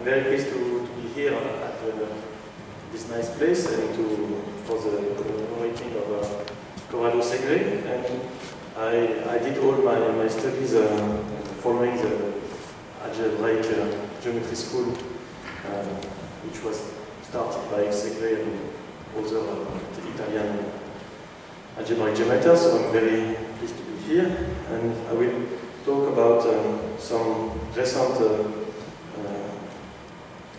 I'm very pleased to, to be here at uh, this nice place and to for the commemorating of uh, Corrado Segre. And I, I did all my, my studies uh, following the algebraic uh, geometry school, uh, which was started by Segre and other uh, Italian algebraic geometers. So I'm very pleased to be here. And I will talk about um, some recent uh, uh,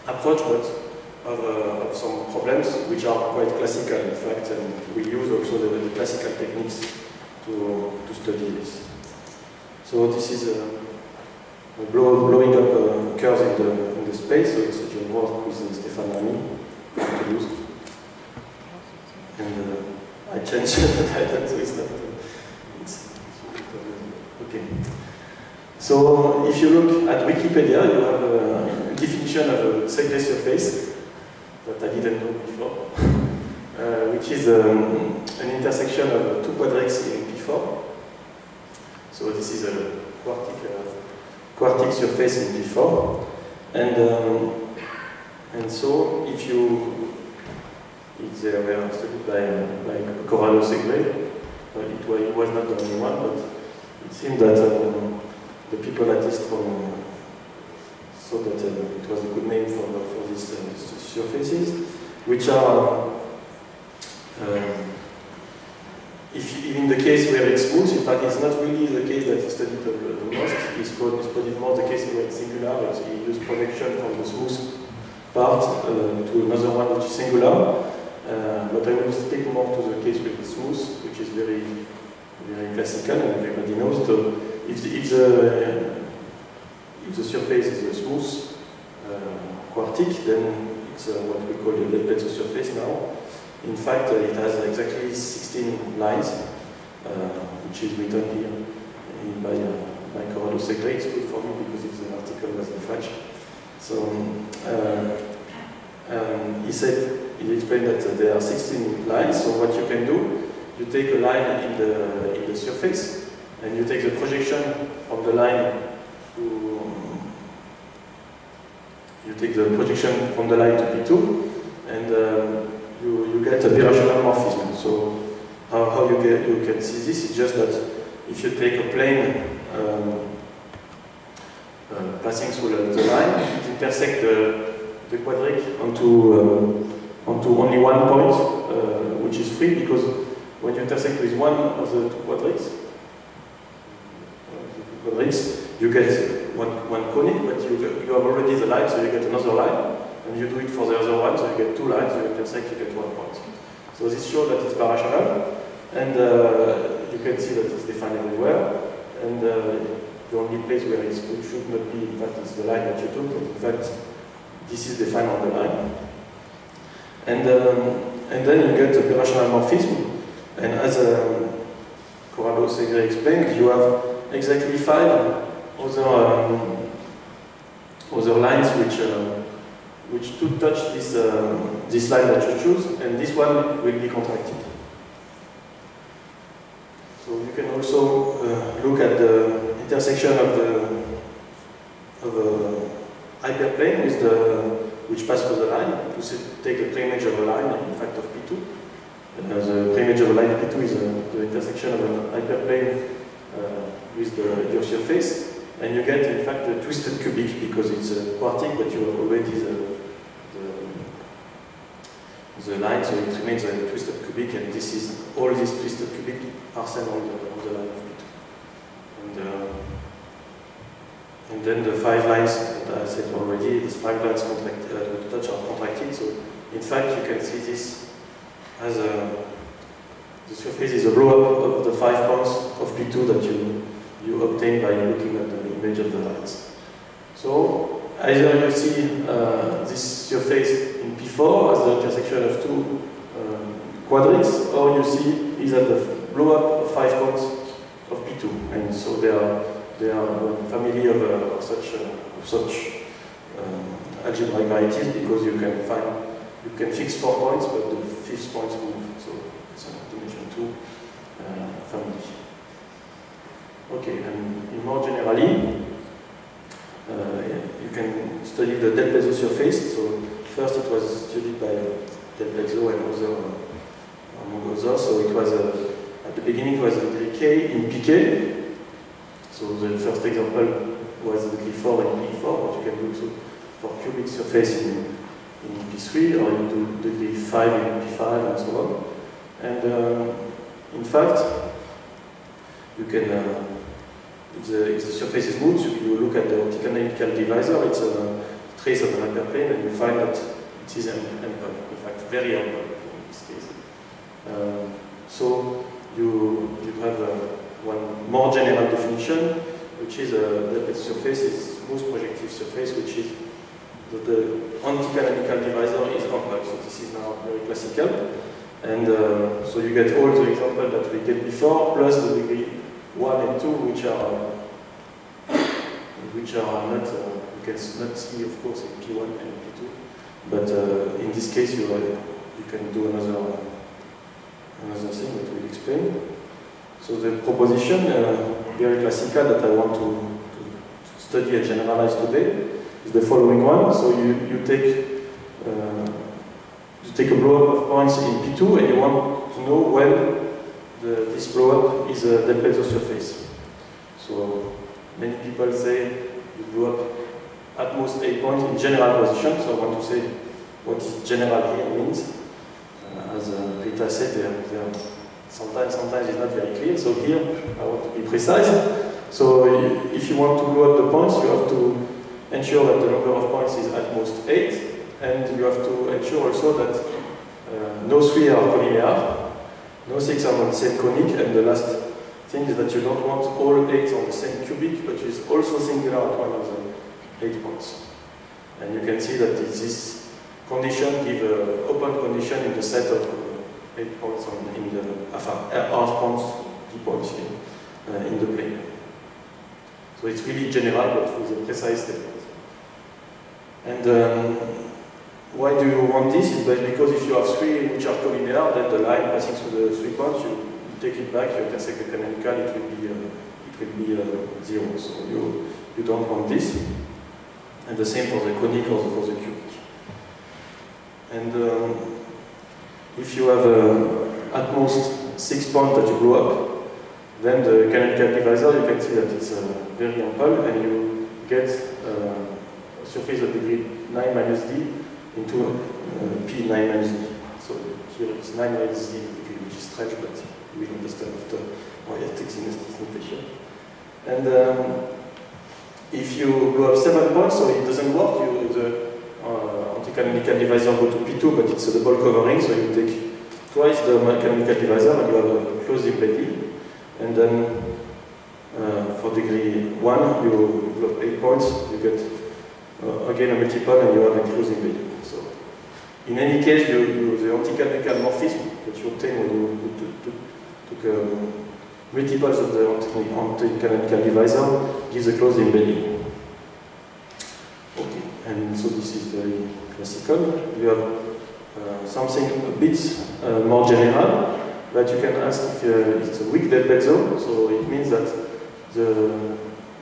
approach, but of, uh, of, some problems which are quite classical, in fact, and we use also the, the classical techniques to, to study this. So this is a, a blow, blowing up uh, curves in the, in the space, so it's a joint work with uh, Stéphane Lamy. And uh, I changed the title, so it's not, it's, okay. So if you look at Wikipedia, you have a of a Segre surface that I didn't know before, uh, which is um, an intersection of two quadrics in P4. So this is a quartic, uh, quartic surface in P4. And, um, and so if you, if they were studied by, by Corrado Segre, it, was, it was not the only one, but it seemed that um, the people at least from thought that uh, it was a good name for, for these uh, surfaces, which are, um, if in the case where it's smooth, in fact it's not really the case that is studied the, the most, it's probably more the case where it's singular, but you use projection from the smooth part uh, to another one which is singular, uh, but I will stick more to the case with the smooth, which is very, very classical and everybody knows. So if the, if the, if the surface is a smooth uh, quartic, then it's uh, what we call the Del Pezzo surface now. In fact, uh, it has exactly 16 lines, uh, which is written here in, by, by Corrado Segre. It's good for me because it's an article was in French. So um, he said, he explained that there are 16 lines, so what you can do, you take a line in the, in the surface, and you take the projection of the line to, you take the projection from the line to P2, and um, you, you get a birational morphism. So how, how you, get, you can see this is just that if you take a plane um, uh, passing through the, line, it intersects the, the quadric onto, uh, onto only one point, uh, which is free, because when you intersect with one of the two quadrics, quadrics, you get one, one conic, but you, you have already the line, so you get another line, and you do it for the other one, so you get two lines, you can intersect, you get one point. So this shows that it's birational, and uh, you can see that it's defined everywhere, and uh, the only place where it should not be, in fact, is the line that you took, but in fact, this is defined on the line. And, um, and then you get a birational morphism, and as um, Corrado Segre explained, you have exactly five other um, other lines which uh, which to touch this uh, this line that you choose, and this one will be contracted. So you can also uh, look at the intersection of the of a hyperplane with the which pass through the line to take the preimage of a line, in fact of P2. Uh, the preimage of a line P2 is the intersection of a hyperplane with the, your surface, and you get in fact a twisted cubic because it's a quartic, but you have already the, the, the line, so it remains a twisted cubic, and this is all these twisted cubic are on the, on the line of P2. And, uh, and then the five lines that I said already, these five lines contract, uh, to touch are contracted, so in fact you can see this as a the surface is a blow-up of the five points of P2 that you, you obtain by looking at the image of the lines. So either you see uh, this surface in P4 as the intersection of two um, quadrics, or you see is at the blow-up of five points of P2. And so they are, they are family of, uh, of such, uh, of such um, algebraic varieties because you can find, you can fix four points, but the fifth point move. So it's a dimension two uh, family. Okay, and more generally, uh, you can study the Del Pezzo surface. So first it was studied by Del Pezzo and other, among others. So it was, at the beginning it was a K in PK. So the first example was the 4 in P4, but you can do so for cubic surface in, in P3 or you do degree 5 in P5 and so on. And uh, in fact, you can, uh, if, the, if, the, surface is smooth, you look at the anti-canonical divisor, it's a trace of an hyperplane, and you find that it is ample, in fact, very ample in this case. Uh, so you, you have uh, one more general definition, which is uh, that the surface is smooth projective surface, which is that the anti-canonical divisor is ample. So this is now very classical. And uh, so you get all the examples that we get before, plus the degree 1 and 2, which are which are not, uh, you can not see, of course, in P1 and P2. But uh, in this case, you, you can do another, another thing that we'll explain. So the proposition, uh, very classical, that I want to, to, study and generalize today is the following one. So you, you take uh, you take a blow-up of points in P2 and you want to know when the, this blow-up is a Del surface. So many people say you blow up at most 8 points in general position, so I want to say what is general here means. Uh, as uh, Rita said, they're, they're sometimes, sometimes it's not very clear, so here I want to be precise. So if you want to blow up the points, you have to ensure that the number of points is at most 8, and you have to ensure also that uh, no three are collinear, no six are on the same conic, and the last thing is that you don't want all eight on the same cubic, but is also singular at one of the eight points. And you can see that this condition gives an open condition in the set of eight points on, in the uh, half points, points in, uh, in the plane. So it's really general, but with a precise statement. And um, why do you want this? Is because if you have three which are collinear, then the line passing through the three points, you, you take it back, you intersect the canonical, it will be uh, it will be uh, zero. So you you don't want this. And the same for the conic or for the cubic. And um, if you have uh, at most six points that you blow up, then the canonical divisor, you can see that it's uh, very ample, and you get uh, a surface of degree 9 minus d into uh, P9 minus. So here it's 9 minus D which is stretched, but we will understand after why takes in this notation. And um, if you go up 7 points, so it doesn't work, you, the uh, anti-canonical divisor go to P2, but it's a double covering, so you take twice the canonical divisor and you have a closed embedding. And then uh, for degree 1, you block 8 points, you get again a multiple and you have a closed embedding. In any case, you, you, the anti-canonical morphism that you obtain when you took um, multiples of the anti-canonical divisor gives a closed embedding. Okay, and so this is very classical. You have uh, something a bit uh, more general, but you can ask if uh, it's a weak Del Pezzo, so it means that the,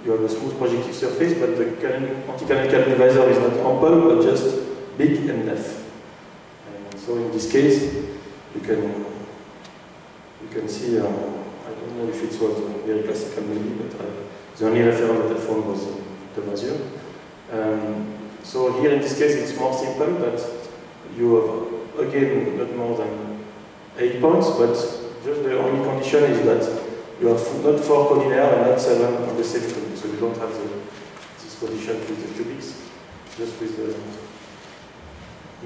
you have a smooth projective surface, but the anti-canonical divisor is not ample, but just big and nef. So in this case, you can you can see. Uh, I don't know if it was very classical maybe, but uh, the only reference that I found was Demazure. Um, so here in this case, it's more simple, but you have again not more than eight points, but just the only condition is that you have not four collinear and not seven on the same. So we don't have the, this condition with the cubics, just with the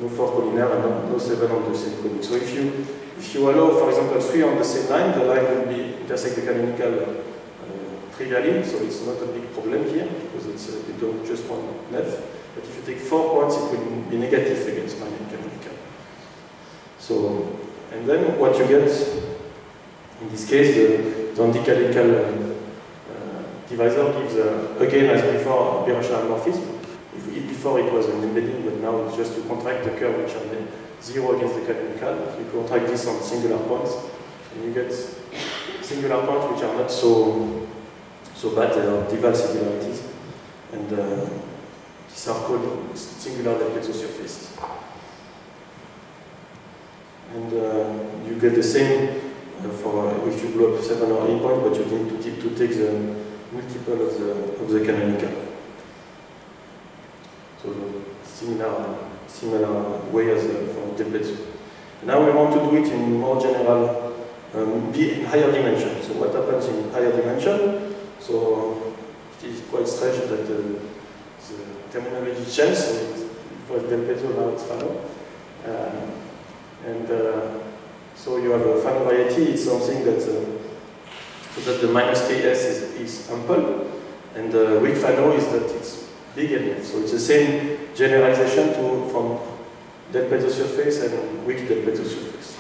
no four collinear and no, no seven on the same conic. So if you if you allow, for example, three on the same line, the line will be intersect the canonical uh, trivially, so it's not a big problem here because it's uh, you don't just one left. But if you take four points, it will be negative against my canonical. So, and then what you get in this case, the, the anticanonical uh, uh, divisor gives, uh, again as before, birational morphism before it was an embedding, but now it's just to contract the curve which are zero against the canonical. You contract this on singular points, and you get singular points which are not so so bad, they are singularities. And uh, these are called singular Pezzo surfaces. And uh, you get the same uh, for if you blow up 7 or 8 points, but you need to, to take the multiple of the, of the canonical. So similar, similar way as uh, for Del Now we want to do it in more general, um, in higher dimension. So what happens in higher dimension? So it is quite strange that the, the terminology changed. So it, was now it's Fano. Uh, and uh, so you have a Fano variety. It's something that uh, so that the minus ks is, is ample, and the weak Fano is that it's big enough. So it's the same generalization to from Del Pezzo surface and weak Del Pezzo surface.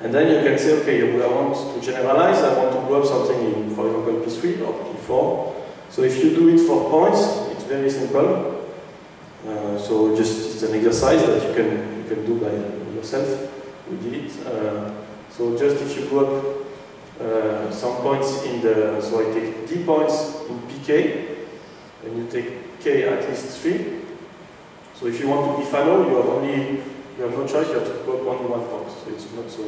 And then you can say, okay, I want to generalize, I want to blow up something in, for example, P3 or P4. So if you do it for points, it's very simple. Uh, so just it's an exercise that you can you can do by yourself. We did it. Uh, so just if you blow up uh, some points in the, so I take d points in pk, and you take k at least 3. So if you want to be Fano, you have only, you have no choice, you have to up only one point. So it's not so,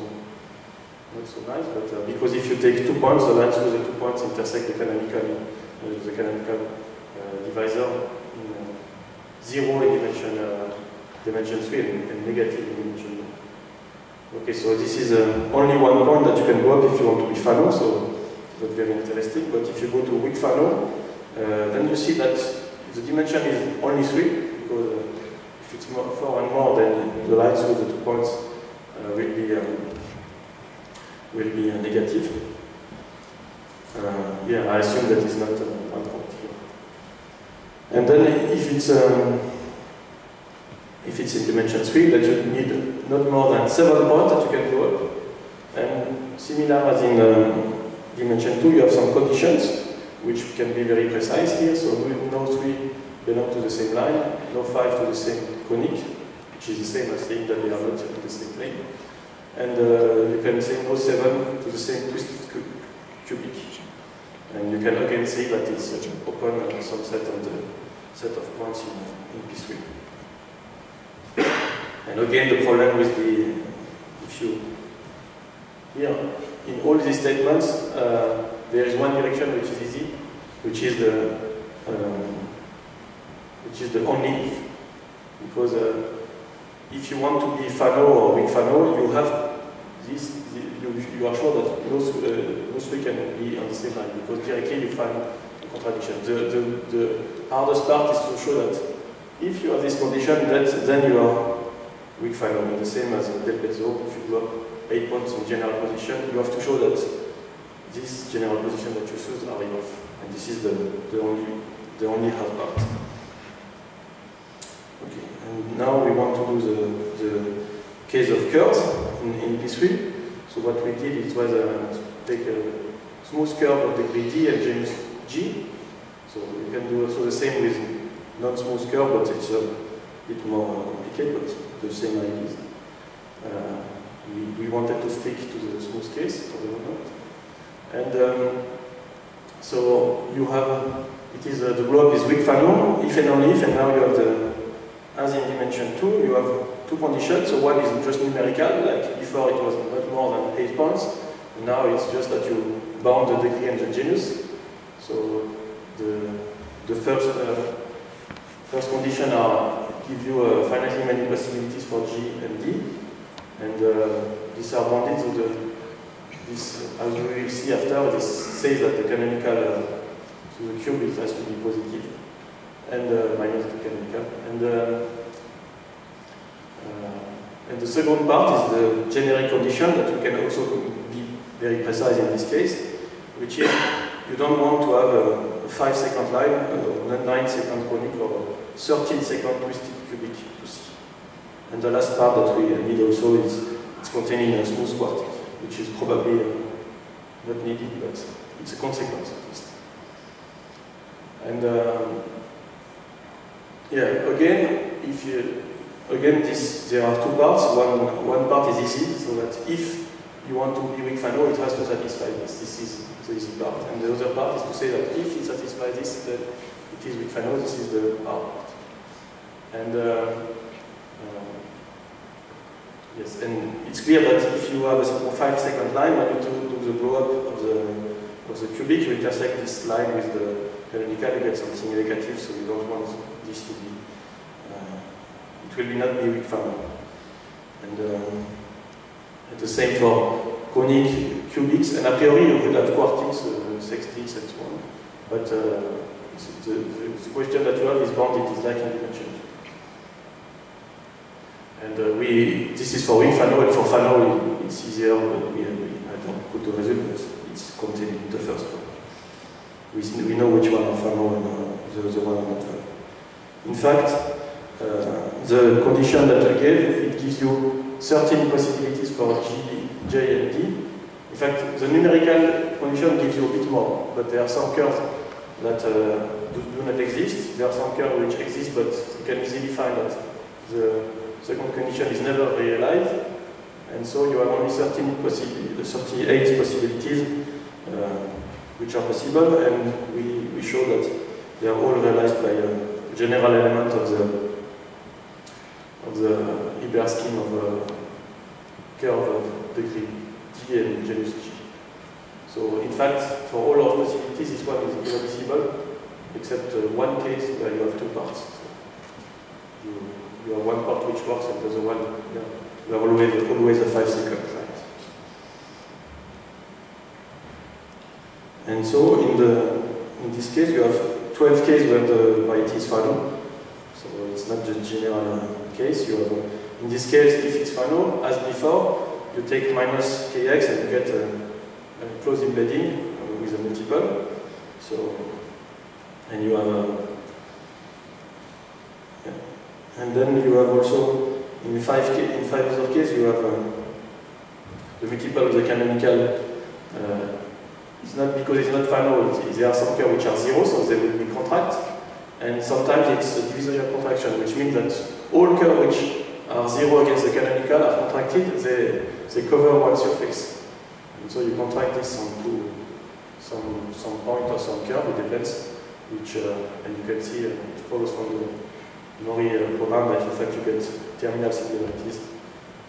not so nice, but uh, because if you take two points, the lines with the two points intersect the canonical, uh, the canonical uh, divisor in uh, zero in dimension, dimension 3 and, and negative in dimension 1. Okay, so this is uh, only one point that you can go up if you want to be Fano, so not very interesting. But if you go to weak Fano, uh, then you see that the dimension is only 3, because uh, if it's more, 4 and more, then the lines with the two points uh, will be, um, will be uh, negative. Uh, yeah, I assume that is not one point here. And then if it's um, if it's in dimension 3, that you need not more than 7 points that you can go up. And similar as in um, dimension 2, you have some conditions which can be very precise here. So no 3 belong to the same line, no 5 to the same conic, which is the same as saying that they are not in the same plane. And uh, you can say no 7 to the same twisted cu cubic. And you can again say that it's uh, open uh, some set of the set of points in, in P3. And again, the problem with the, if you, here, in all these statements, uh, there is one direction which is easy, which is the, um, which is the only if. Because uh, if you want to be Fano or weak Fano, you have this, you, you are sure that those, uh, those three can be on the same line, because directly you find a contradiction. The, the, the hardest part is to show that if you have this condition, that, then you are weak Fano. The same as in Del Pezzo, if you blow up 8 points in general position, you have to show that this general position that you choose are enough. And this is the, the only the only hard part. Okay, and now we want to do the, the case of curves in, in P3. So what we did it was uh, take a smooth curve of degree d and genus g. So you can do also the same with non-smooth curve, but it's a bit more complicated, the same ideas. Uh, we, we wanted to stick to the smooth case for the moment. And um, so you have, it is, uh, the block is weak Fano, if and only if, and now you have the, as in dimension 2, you have two conditions. So one is just numerical, like before it was not more than 8 points. Now it's just that you bound the degree and the genus. So the, the first, uh, first condition are give you uh, finitely many possibilities for G and D. And uh, these are bounded to the this, as we will see after, this says that the canonical uh, to the cube has to be positive and uh, minus the canonical. And, and the second part is the generic condition that we can also be very precise in this case, which is you don't want to have a 5 secant line, a 9 secant conic, or a 13 secant twisted cubic to see. And the last part that we need also is it's containing a smooth quartic which is probably uh, not needed, but it's a consequence at least. And um, yeah, again, if you again this there are two parts. One one part is easy, so that if you want to be Fano, it has to satisfy this. This is the easy part. And the other part is to say that if it satisfies this, then it is weak Fano, this is the hard part. And uh, uh, yes, and it's clear that if you have a five secant line, when you do, the blow up of the, of the cubic, you intersect this line with the canonical, you get something negative, so you don't want this to be, uh, it will be not be weak Fano. And um, the same for conic cubics, and a priori you could have quartics, uh, sextics, and so on. But uh, the, the, the, question that you have is bounded, is like in dimension. And uh, we, this is for Fano, and for Fano it's easier, but we, I don't put the result, but it's contained in the first one. We, we know which one are Fano and uh, the, the one not Fano. In fact, uh, the condition that I gave, it gives you 13 possibilities for G, J, and D. In fact, the numerical condition gives you a bit more, but there are some curves that uh, do, do, not exist. There are some curves which exist, but you can easily find that the second condition is never realized. And so you have only 13 possi 38 possibilities uh, which are possible, and we, we show that they are all realized by a general element of the of the Hilbert scheme of a curve of degree d and genus g. So in fact, for all our possibilities, this one is irreducible, except uh, one case where you have two parts. So you, you have one part which works and the other one, yeah, you have always, always a five secant right? And so in the in this case, you have 12 cases where the variety is Fano. So it's not just general case. You have, in this case, if it's Fano, as before, you take minus kx and you get a, a close embedding with a multiple. So, and you have a, yeah. and then you have also in five in five other cases you have um, the multiple of the canonical. Uh, it's not because it's not Fano. There are some curves which are zero, so they will be contract. And sometimes it's a divisorial contraction, which means that all curves which are zero against the canonical are contracted, they, they cover one surface. And so you contract this on two, some, some point or some curve, it depends which, uh, and you can see uh, it follows from the Mori uh, program that in fact you get terminal singularities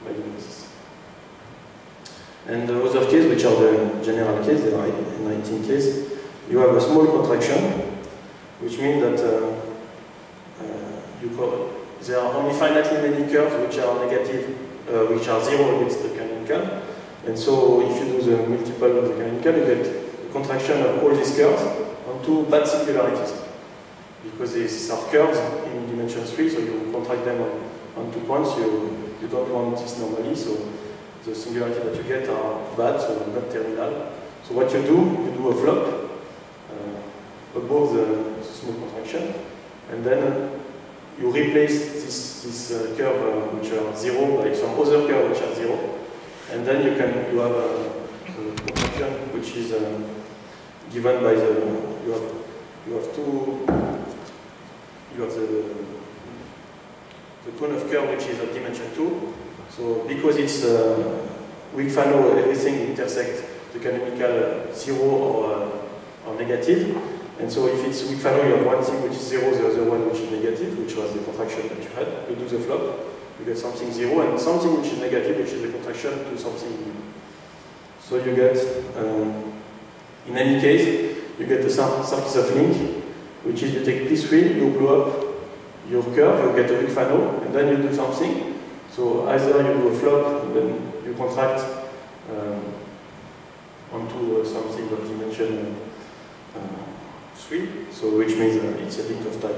by doing this. And the other case, which are the general case, there are 19 cases, you have a small contraction, which means that uh, uh, you call, there are only finitely many curves which are negative, uh, which are zero against the canonical. And so if you do the multiple of the canonical, you get contraction of all these curves onto bad singularities. Because these are curves in dimension 3, so you contract them on, on two points, you, you don't want this normally, so the singularity that you get are bad, so not terminal. So what you do, you do a flop uh, above the smooth contraction, and then you replace this, this uh, curve uh, which are zero by some other curve which are zero, and then you can you have a, a contraction which is uh, given by the you have you have two you have the the cone of curve which is of dimension two. So because it's uh, weak Fano, everything intersects the canonical zero or, uh, or negative. And so if it's weak Fano, you have one thing which is zero, the other one which is negative, which was the contraction that you had. You do the flop, you get something zero, and something which is negative, which is the contraction to something new. So you get, um, in any case, you get the Sarkisov link, which is you take P3, you blow up your curve, you get a weak Fano, and then you do something. So either you do a flop, then you contract um, onto uh, something of dimension uh, 3, so which means uh, it's a link of type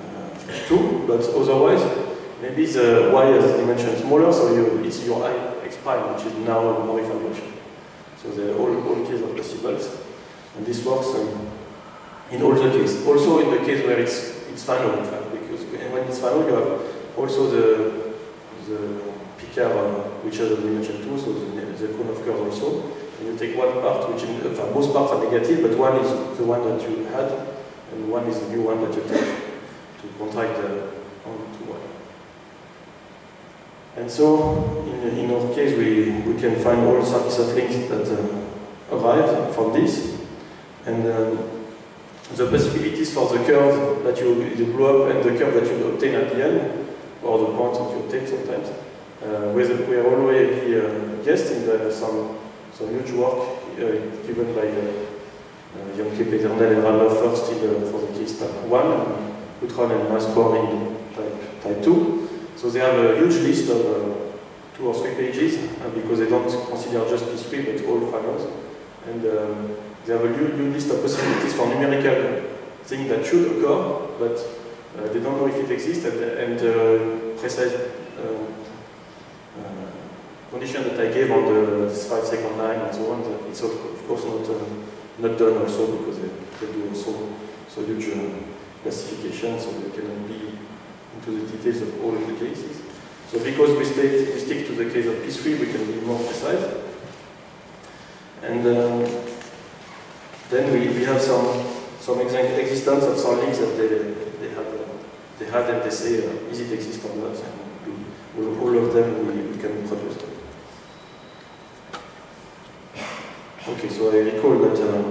uh, 2, but otherwise, maybe the y has dimension smaller, so you, it's your i x prime, which is now a Mori fibration. So the, all, all cases are possible, and this works um, in all the cases. Also in the case where it's, it's Fano, in fact, because when it's Fano, you have also the, the Picard, uh, which has a dimension 2, so the, the cone of curve also. You take one part, which in, uh, most parts are negative, but one is the one that you had, and one is the new one that you take to contract the onto one. And so, in, in our case, we, we can find all Sarkisov links that uh, arrive from this. And um, the possibilities for the curve that you, you blow up and the curve that you obtain at the end, or the point that you obtain sometimes, uh, we are already uh, guessed in the, some, some huge work given by uh, Jahnke Peternell and Radloff still uh, for the case type 1, and Cutrone and Marshburn in type, type 2. So they have a huge list of uh, two or three pages uh, because they don't consider just P3 but all Fanos. And um, they have a huge, huge list of possibilities for numerical things that should occur, but uh, they don't know if it exists and, and uh, precise condition that I gave on the this five secant line and so on, it's of course not not done also because they, they do also so huge classification, so they cannot be into the details of all of the cases. So because we, stay, we stick to the case of P3, we can be more precise. And um, then we, we have some some existence of some links that they, they, have, uh, they had and they say, uh, is it exist or not? And we, all of them we, we can produce them. Okay, so I recall that uh,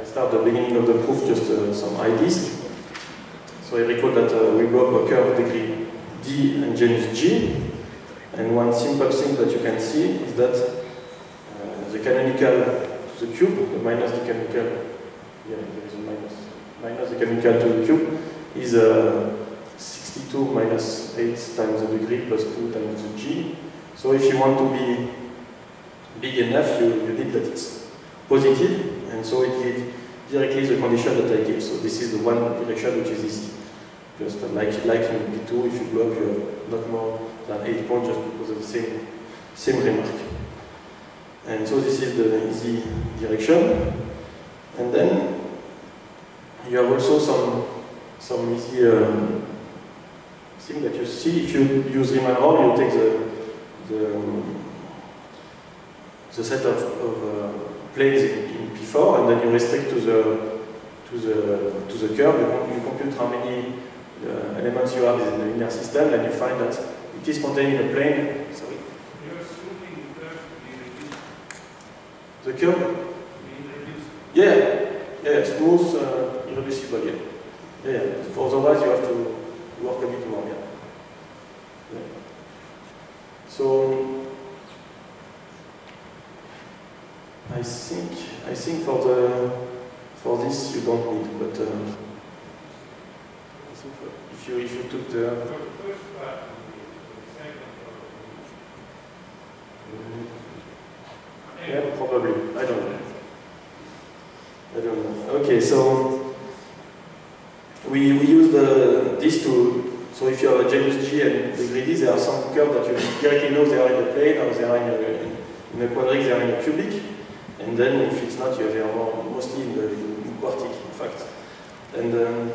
I start the beginning of the proof just uh, some IDs. So I recall that uh, we up a curve degree D and genus G. And one simple thing that you can see is that uh, the canonical to the cube, the minus the canonical, yeah, there is a minus, minus the canonical to the cube is uh, 62 minus 8 times the degree plus 2 times the G. So if you want to be big enough, you, you need that it's positive, and so it gives directly the condition that I give. So this is the one direction which is easy. Just like, like in P2, if you block, you not more than 8 points just because of the same, same remark. And so this is the easy direction. And then you have also some, some easy um, thing that you see. If you use Riemann Roch, you take the, the, the set of, of uh, planes in, in, P4 and then you restrict to the, to the, to the curve. You, you compute how many uh, elements you have in the linear system, and you find that it is contained in a plane. Sorry. The curve? Yeah, yeah, smooth, uh, irreducible, yeah. Yeah, otherwise you have to work a bit more, yeah. yeah. So, I think, I think for the, for this you don't need, but uh, if you, if you took the... Yeah, probably. I don't know. I don't know. Okay, so we, we use the, this to, so if you have a genus G and the grid there are some curves that you directly know they are in a plane or they are in a, in a quadric, they are in a cubic. And then if it's not, they are more, mostly in the quartic, in fact. And um,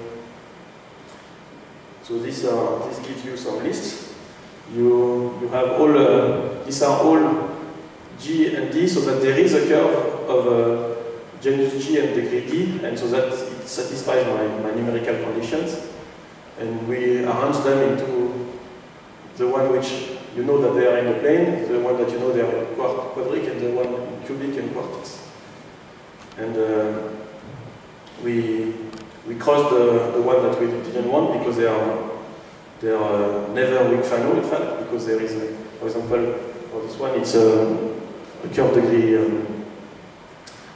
so this, uh, this gives you some lists. You, you have all, uh, these are all G and D, so that there is a curve of uh, genus G and degree D, and so that it satisfies my, my numerical conditions. And we arrange them into the one which you know that they are in the plane, the one that you know they are in quadric, and the one in cubic and quartics. And uh, we we crossed the, the one that we didn't want because they are they are uh, never weak Fano in fact because there is, a, for example, for this one it's a, a curve degree um,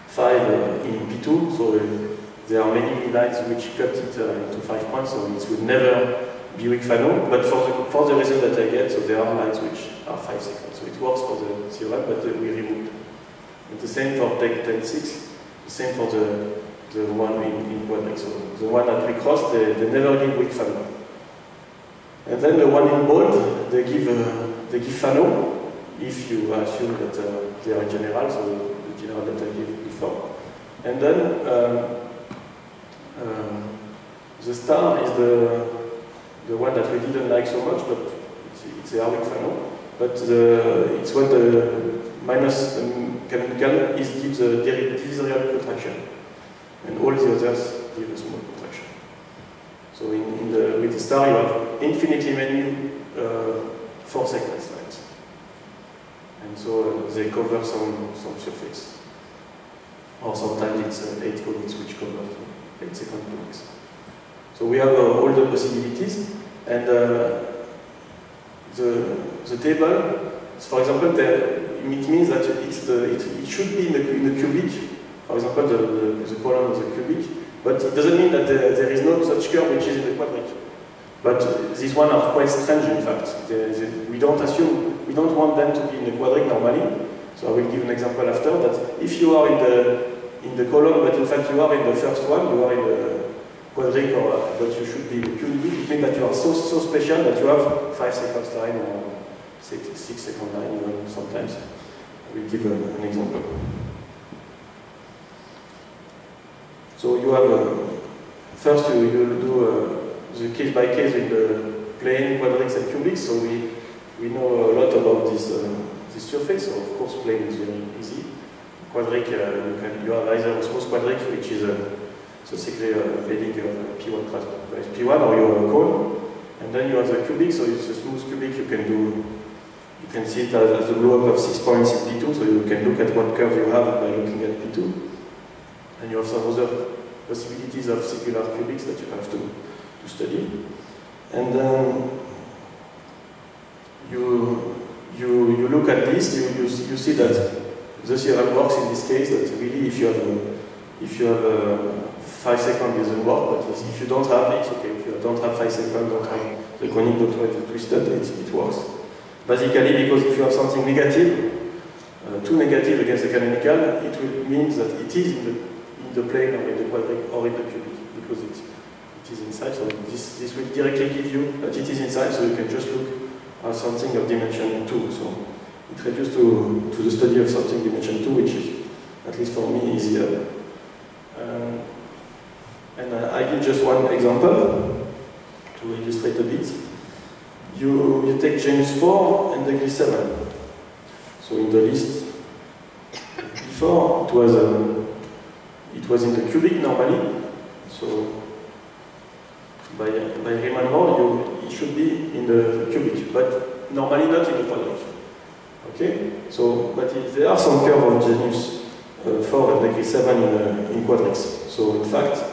5 uh, in P2, so uh, there are many lines which cut it uh, into 5 points, so it will never weak Fano, but for the, for the result that I get, so there are lines which are 5 secants, so it works for the theorem, but we removed. And the same for Tech 10.6, the same for the the one in, in cubic. So the one that we crossed, they, they never give weak Fano. And then the one in bold, they give, uh, they give Fano, if you assume that uh, they are general, so the general that I gave before. And then um, um, the star is the, the one that we didn't like so much, but it's, it's a Harwick Fano. But the, it's when the minus um, canonical is gives a divisorial contraction and all the others give a small contraction. So in, in the, with the star, you have infinitely many uh, 4 secants lines. And so uh, they cover some, some surface. Or sometimes it's uh, 8 conics which cover 8 secant conics. So we have uh, all the possibilities. And uh, the, the table, for example, it means that the, it, it should be in the, in the cubic, for example, the, the, the column of the cubic, but it doesn't mean that there, there is no such curve which is in the quadric. But these ones are quite strange, in fact. They, they, we don't assume, we don't want them to be in the quadric normally. So I will give an example after, that if you are in the, in the column, but in fact you are in the first one, you are in the quadric, or, but you should be cubic, it means that you are so, so special that you have 5 secants time or 6, six secant time even sometimes. I will give a, an example. So you have, uh, first you, you do uh, the case by case with the plane, quadrics and cubics, so we, we know a lot about this, uh, this surface, so of course plane is very easy. Quadric, uh, you, can, you have either a smooth quadric, which is a, so basically a bedding of P1 class P1, or you have a cone, and then you have the cubic, so it's a smooth cubic, you can do, you can see it as, as a blow up of six points in P2, so you can look at what curve you have by looking at P2. And you have some other possibilities of circular cubics that you have to, to study. And then you, you, you look at this, you, you, you see that the theorem works in this case, that really if you have a, if you have a five secant doesn't work, but if you don't have it, okay, if you don't have five secants, don't have the conic don't try to twist it, it, works. Basically, because if you have something negative, uh, too negative against the canonical, it will mean that it is in the, in the plane or in the quadric or in the cubic, because it, it is inside. So this, this will directly give you that it is inside, so you can just look at something of dimension 2. So it reduces to, to the study of something dimension 2, which is, at least for me, easier. Um, and uh, I give just one example to illustrate a bit. You, you take Genus 4 and degree 7. So in the list, before it was, um, it was in the cubic normally. So by, by Riemann law, you, it should be in the cubic, but normally not in the quadric. Okay? So, but there are some curves of Genus uh, 4 and degree 7 in, uh, in quadrics. So in fact,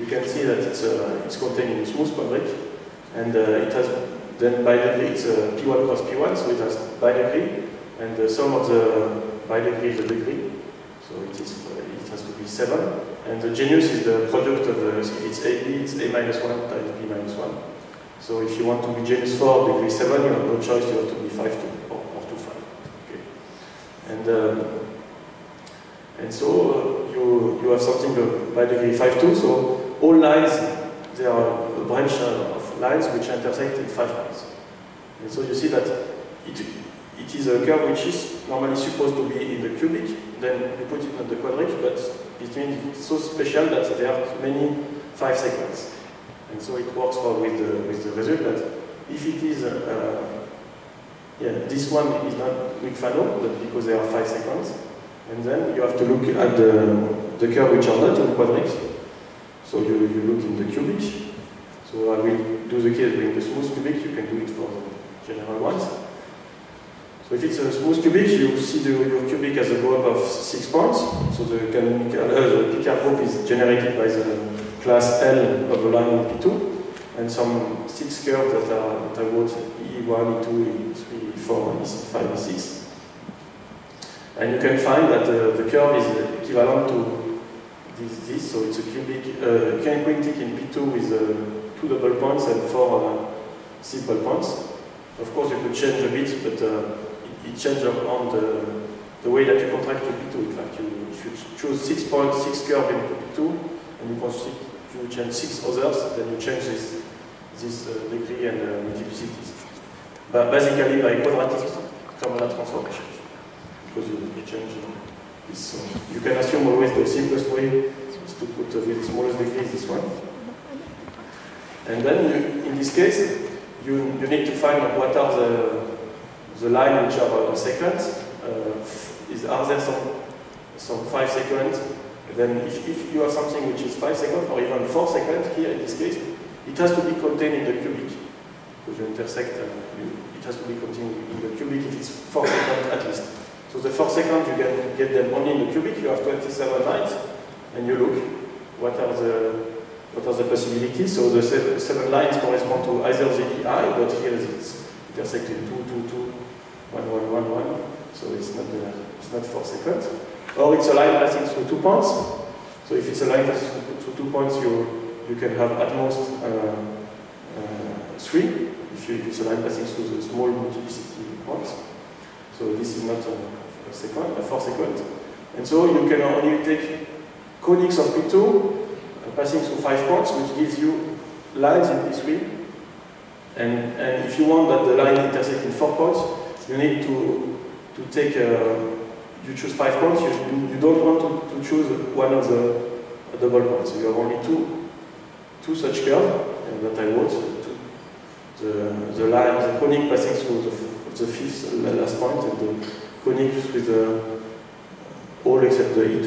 you can see that it's, uh, it's contained in a smooth quadric, and uh, it has then bidegree it's a P1 cross P1, so it has bidegree, and the sum of the bidegree is a degree, so it is it has to be 7, and the genus is the product of the, if it's AB, it's A minus 1 times B minus 1. So if you want to be genus 4, degree 7, you have no choice, you have to be 5 2, or, or 2 5. Okay. And, um, and so uh, you, you have something bidegree 5 2, so all lines, there are a branch of lines which intersect in five points. And so you see that it, it is a curve which is normally supposed to be in the cubic, then you put it in the quadric, but it means it's so special that there are many five segments. And so it works well with the, with the result that if it is, uh, yeah, this one is not weak Fano, but because there are five secants, and then you have to look at the, the curve which are not in quadrics, so you, you look in the cubic. So I will do the case with the smooth cubic, you can do it for the general ones. So if it's a smooth cubic, you see the, your cubic as a group of six points. So the canonical, uh, the Picard group is generated by the class L of the line P2, and some six curves that are, that are wrote E1, E2, E3, E4, E5, E6. And you can find that uh, the curve is equivalent to this, this, so it's a cubic, uh, quintic in P2 with uh, two double points and four uh, simple points. Of course, you could change a bit, but uh, it, it changes on the, the way that you contract to P2. In fact, you, if you choose six points, six curve in P2, and you, you change six others, then you change this, this uh, degree and uh, multiplicities. But basically by quadratic Fermat transformation, because you change so you can assume always the simplest way is to put with the smallest degree this one. And then you, in this case, you, you need to find what are the, the line which are secants. Uh, is, are there some, some 5 secants? Then if, if you have something which is 5 secants or even 4 secants, here in this case, it has to be contained in the cubic. because you intersect, uh, you, it has to be contained in the cubic if it's 4 secants at least. So the 4 secants you can get them only in the cubic, you have 27 lines, and you look what are the what are the possibilities. So the seven, lines correspond to either the EI, but here it's intersecting 2, 2, 2, 1, 1, 1, 1. So it's not, uh, it's not 4 secants. Or it's a line passing through two points. So if it's a line passing through two points, you, you can have at most uh, uh, 3, if, you, if it's a line passing through the small multiplicity points. So this is not a, a second, a 4 secant. And so you can only take conics of P2 passing through five points, which gives you lines in P3. And, and if you want that the line intersect in four points, you need to, to take, uh, you choose five points, you, you don't want to, to choose one of the double points. So you have only two, two such curves and that I wrote. The, the line, the conic passing through the, the fifth last point, and the conic with the, all except the E2.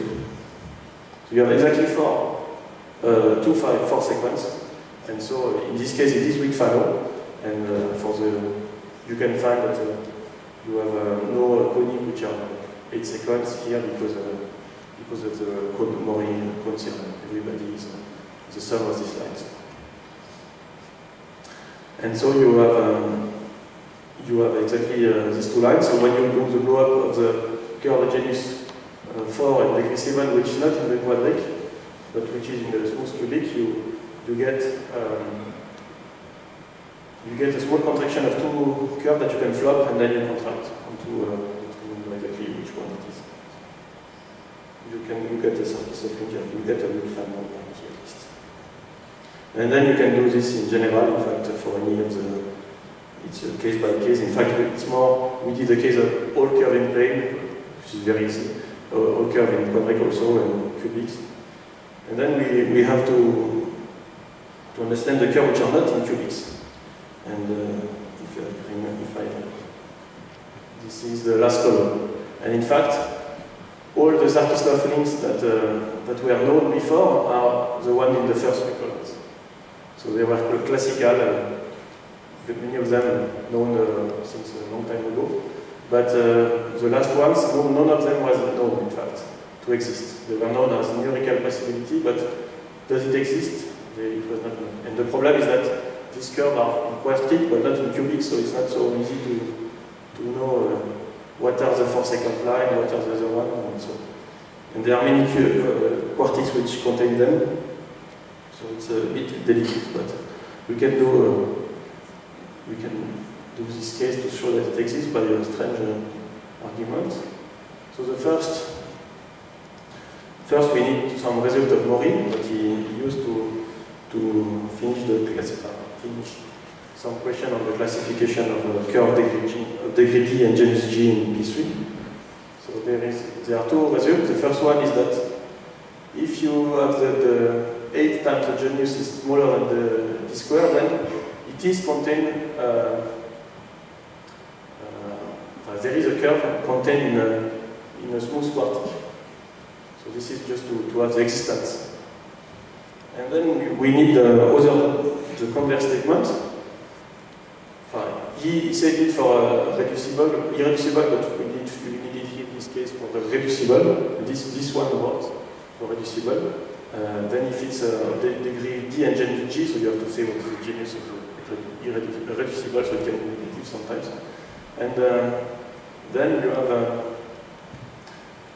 So you have exactly four uh, two five, four. And so in this case it is weak Fano. And uh, for the, you can find that uh, you have uh, no conic which are 8 secants here because, uh, because of the code Mori concern. Everybody is the sum of these lines. And so you have um, you have exactly uh, these two lines. So when you do the blow up of the curve genus uh, 4 and degree 7, which is not in the quadric, but which is in the smooth cubic, you, you get um, you get a small contraction of two curves that you can flop and then you contract onto, uh, exactly which one it is. You can you get a surface of fringe you get a real final at least. And then you can do this in general, in fact, for any of the it's a case by case. In fact, it's more, we did the case of all curve in plane, which is very easy, all curve in quadric also, and cubics. And then we, we have to, to understand the curve which are not in cubics. And uh, if, if I, this is the last column. And in fact, all the Sarkisov links that, uh, that were known before are the one in the first three columns. So they were classical, uh, many of them known uh, since a long time ago. But uh, the last ones, none of them was known, in fact to exist. They were known as numerical possibility, but does it exist? It was not known. And the problem is that these curves are in quartic, but not in cubic, so it's not so easy to, to know uh, what are the four secant line, what are the other one, and so. On. And there are many uh, quartics which contain them, so it's a bit delicate, but we can do uh, we can do this case to show that it exists by a strange uh, argument. So the first First, we need some result of Mori that he used to, to finish the finish some question on the classification of uh, curve degree D and genus G in P3. So there is there are two results. The first one is that if you have the, the 8 times the genus is smaller than the D square, then it is contained, uh, uh, there is a curve contained in a, in a smooth quartic. So this is just to, to have the existence. And then we need the other, the converse statement. He said it for reducible, irreducible, but we need, we need it in this case for the reducible. This, this one works for reducible. Uh, then if it's a degree D and genus G, so you have to say what is the genus of the irreducible, so it can be negative sometimes. And uh, then you have a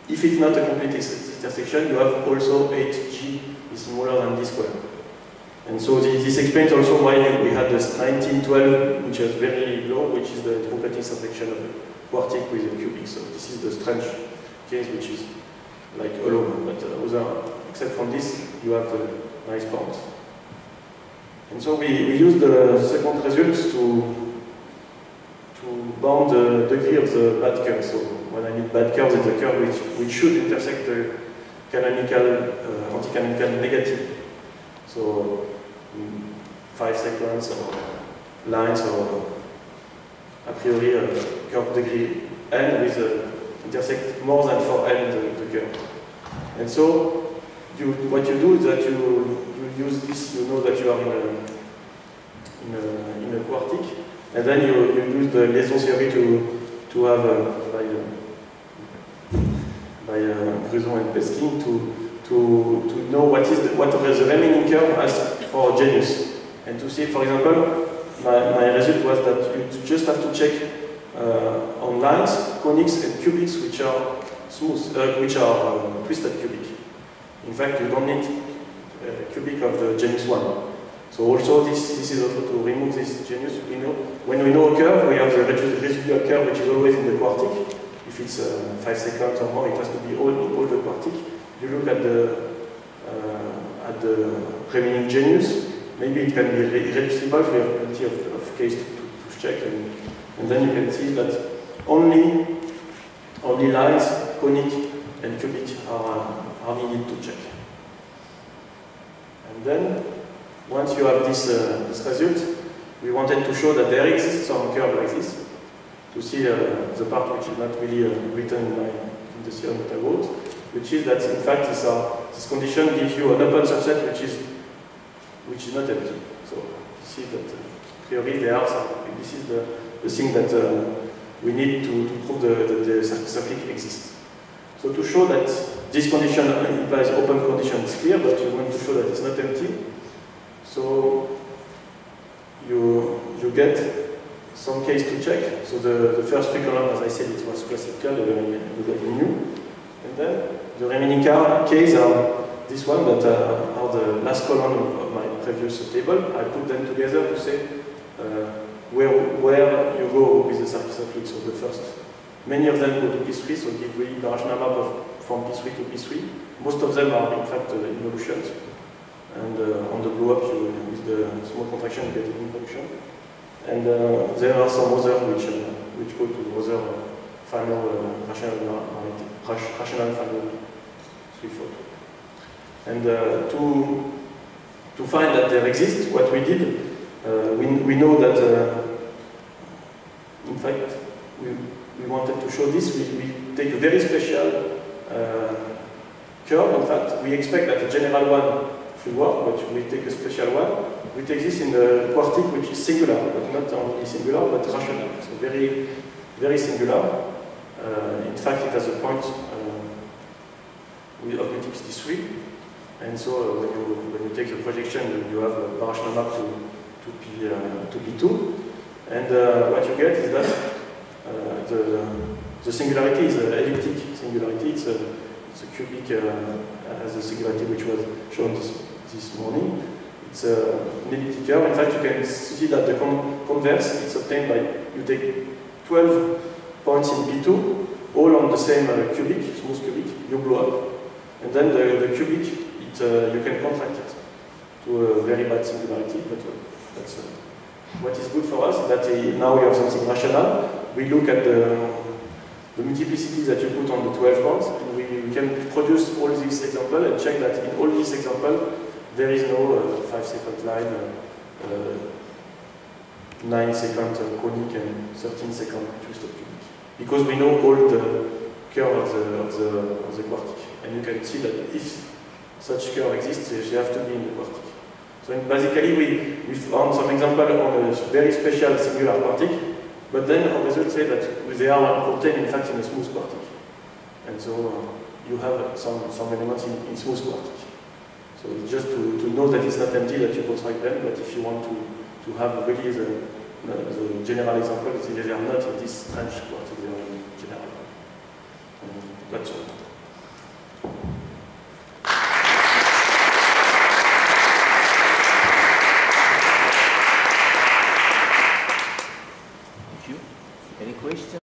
if it's not a complete intersection, you have also 8g is smaller than d squared. And so this explains also why we had this 1912, which is very low, which is the complete intersection of quartic with a cubic. So this is the strange case, which is like alone. But uh, other, except from this, you have the nice bounds. And so we, we use the second results to to bound the degree of the bad curve. So when I mean bad curve, it's a curve which, which should intersect the canonical, uh, anti-canonical negative. So mm, five sequence or lines or a priori a curve degree n with uh, intersect more than for n the, the curve. And so you, what you do is that you use this, you know that you are in a in a, in a quartic. And then you, you use the liaison theory to, to have, uh, by, uh, by uh, Gruson and Peskin, to, to, to know what is the, what the remaining curve as for genus. And to see, for example, my, my result was that you just have to check uh, on lines, conics and cubics which are smooth, uh, which are um, twisted cubic. In fact, you don't need cubic of the genus 1. So also this, this is also to remove this genus. We know when we know a curve, we have the residual curve which is always in the quartic. If it's uh, five secants or more, it has to be all, all the quartic. You look at the uh, at the remaining genus. Maybe it can be reducible. We have plenty of, of case to, to, to check, and, and, then you can see that only only lines, conic, and cubic are, are needed to check. And then once you have this, uh, this result, we wanted to show that there exists some curve like this, to see uh, the part which is not really uh, written in, the theorem that I wrote, which is that in fact this, this condition gives you an open subset which is, which is not empty. So see that uh, priori there are some, this is the, the thing that uh, we need to, to prove that the, the circuit exists. So to show that this condition implies open condition is clear, but you want to show that it's not empty, so you, you get some case to check. So the, the first three columns, as I said, it was classical, the very new. And then the remaining case are this one that uh, are the last column of my previous table. I put them together to say uh, where, where you go with the circuit circuit. So the first, many of them go to P3, so give really the rational map of, from P3 to P3. Most of them are in fact uh, involutions and uh, on the blow up you, with the small contraction you get an involution. And uh, there are some other which which go to other Fano rational rational Fano threefold. And to to find that there exists, what we did, we we know that in fact we we wanted to show this. We we take a very special curve. In fact, we expect that the general one should work, but we take a special one. We take this in the quartic, which is singular, but not only singular, but rational. So very, very singular. Uh, in fact, it has a point uh, of multiplicity 3. And so uh, when, you, when you take the projection, you, you have a rational map to, to, P, uh, to P2. And uh, what you get is that uh, the, the singularity is an elliptic singularity. It's a, it's a cubic as a singularity which was shown this this morning. It's a elliptic curve. In fact, you can see that the con converse is obtained by you take 12 points in P2, all on the same uh, cubic, smooth cubic, you blow up. And then the, the cubic, it, uh, you can contract it to a very bad singularity, but uh, that's uh, what is good for us, that uh, now we have something rational. We look at the, the multiplicities that you put on the 12 points, we, can produce all these examples and check that in all these examples, there is no uh, 5 secant line, uh, uh, 9 secant conic and 13 secant twisted cubic. Because we know all the curve of the, of the, of the quartic. And you can see that if such curve exists, they have to be in the quartic. So basically we, we found some example on a very special singular quartic, but then our results say that they are contained in fact in a smooth quartic. And so uh, you have some, some elements in, in smooth quartic. So it's just to, to know that it's not empty that you construct them, but if you want to, to have really the, the general example, they are not in this trench quartic, they are in general. And that's all.